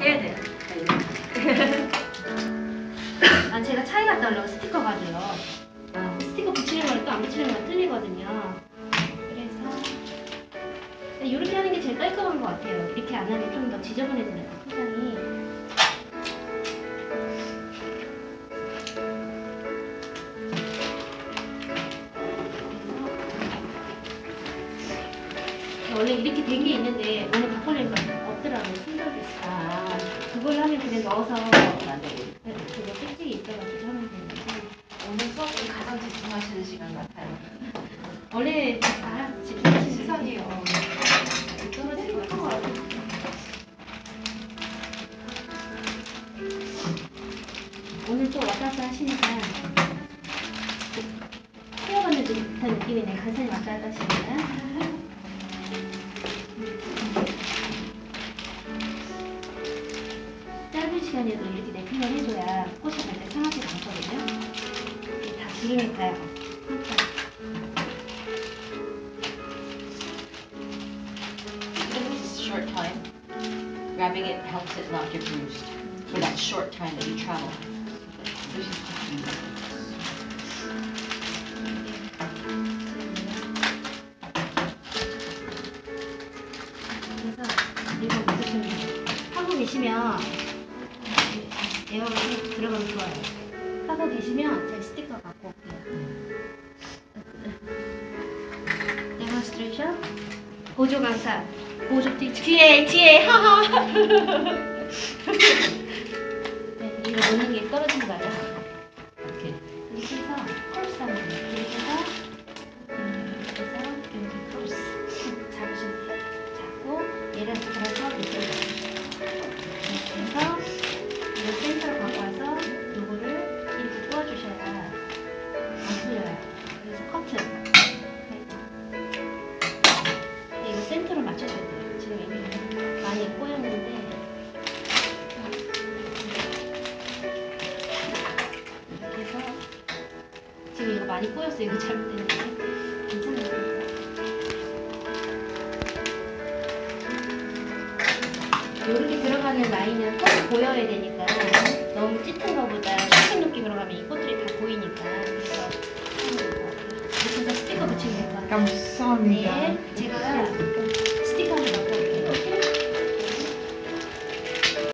해야 돼요. 아 제가 차이 갔다 오려고 스티커 가져요. 아, 스티커 붙이는 거랑 또 안 붙이는 거랑 틀리거든요. 그래서 이렇게 하는 게 제일 깔끔한 것 같아요. 이렇게 안 하면 좀더 포장이. 그래서 원래 이렇게 된 게 있는데 오늘 갖고 오려니까 없더라고요. 그냥 넣어서 만들고. 네, 그거 팩트리 있어가지고 하면 되는데 오늘 수업이 가장 집중하시는 시간 같아요. 원래 다 집중하시는 시선이요. 떨어질 것 같아요. 오늘 또 왔다 갔다 하시니까 헤어받는 듯한 느낌이네. 간판이 왔다 갔다 하시니까. 짧은 시간에도 이렇게 랩핑을 해줘야 꽃이 절대 상하지 않거든요. 이게 다 a short time, grabbing it helps it not get bruised for that short time that you travel. 그래서 이거 무슨 하고 계시면 에어가 좀 들어가면 좋아요. 하고 계시면 제가 스티커 갖고 올게요. demonstration 보조 강사 보조 뒤 뒤에 뒤에 하하. 네, 이거 놓는 게 떨어진 거예요. 이렇게. 이렇게 해서 펄스 하는 거예요. 이렇게 해서 음, 이렇게 해서 이렇게 펄스 잡으시면 돼요. 잡고 얘를 걸어서 이렇게 이렇게 해서 이거 센터로 갖고 와서 요거를 이렇게 꼬아주셔야 안 풀려요. 그래서 커튼. 근데 이거 센터로 맞춰줘야 돼요. 지금 이미 많이 꼬였는데 이렇게 해서 지금 이거 많이 꼬였어요. 이거 잘못됐는데 들어가는 라인은 꼭 보여야 되니까 너무 짙은 거보다 짙은 느낌으로 가면 이 꽃들이 다 보이니까 그래서 하는 것 같아요. 해서 스티커 붙이면 될것 같아요. 감사합니다. 네, 제가